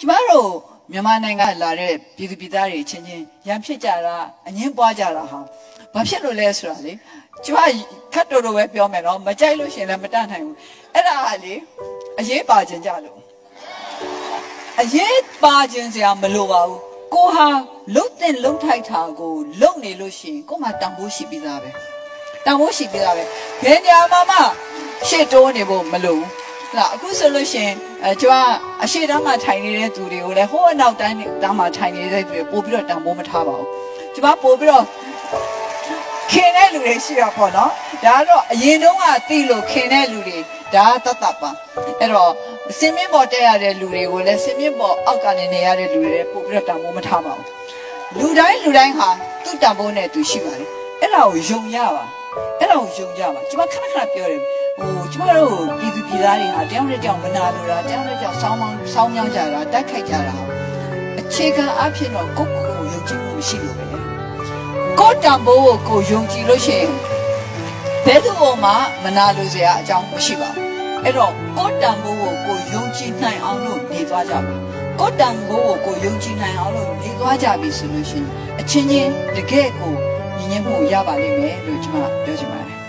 ကျမတို့မြန်မာနိုင်ငံလာတဲ့ပြည်သူပြည်သားတွေချင်းချင်းရံဖြစ်ကြတာအငင်းပွားကြတာဟာဘာဖြစ်လို့လဲဆိုတာလေကျမခတ်တော်တော်ပဲပြောမယ်နော်မကြိုက်လို့ရှရင်လည်းမတတ်နိုင်ဘူးအဲ့ဒါကလေအရေးပါခြင်းကြလို့အရေးပါခြင်းစရာမလိုပါဘူးကိုဟာလှုပ်တဲ့လှုပ်ထိုက်တာကိုလှုပ်နေလို့ရှိရင်ကိုမှတန်ဖိုးရှိပြီးသားပဲတန်ဖိုးရှိပြီးသားပဲဘယ်ညာမှာမှရှေ့တိုးနေဖို့မလိုဘူး လာအခုဆိုလို့ရှိရင်အဲကျွန်မအရှိတမ်းမှာထိုင်နေတဲ့သူတွေကိုလည်းဟိုးအနောက်တိုင်းတမ်းမှာထိုင်နေတဲ့သူတွေပို့ပြီးတော့တန်ဖိုးမထားပါဘူးကျွန်မပို့ပြီးတော့ခင်တဲ့လူတွေရှိတာပေါ့နော်ဒါကတော့အရင်တုန်းကသိလို့ခင်တဲ့လူတွေဒါတတ်တတ်ပါအဲ့တော့စင်မြင့်ပေါ်တက်ရတဲ့လူတွေကိုလည်းစင်မြင့်ပေါ်အောက်ကနေနေရတဲ့လူတွေလည်းပို့ပြီးတော့တန်ဖိုးမထားပါဘူးလူတိုင်းလူတိုင်းဟာသူ့တန်ဖိုးနဲ့သူရှိပါတယ်အဲ့ဒါကိုယုံရပါအဲ့ဒါကိုယုံကြပါကျွန်မခဏခဏပြောတယ်ဟိုကျမတို့ပြည်သူ ပြည်သားတွေဟာတယောက်နဲ့တယောက်မနာလို့တာတယောက်နဲ့တယောက်စောင်းမောင်းစောင်းမြောင်းကြတာတိုက်ခိုက်ကြတာအခြေခံအဖြစ်တော့ကိုယ့်ကိုယ်ကိုယုံကြည်မှုမရှိလို့ပဲကိုယ့်တန်ဖိုးကိုကိုယ်ယုံကြည်လို့ရှိရင်ဘယ်သူမှမနာလို့စရာအကြောင်းမရှိပါဘူးအဲ့တော့ကိုယ့်တန်ဖိုးကိုကိုယ်ယုံကြည်နိုင်အောင်လို့နေသွားကြပါကိုယ့်တန်ဖိုးကိုကိုယ်ယုံကြည်နိုင်အောင်လို့နေသွားကြပြီဆိုလို့ရှိရင်အချင်းချင်းတကယ့်ကိုညီညွတ်မှုရပါလိမ့်မယ်လို့ကျွန်မပြောချင်ပါတယ်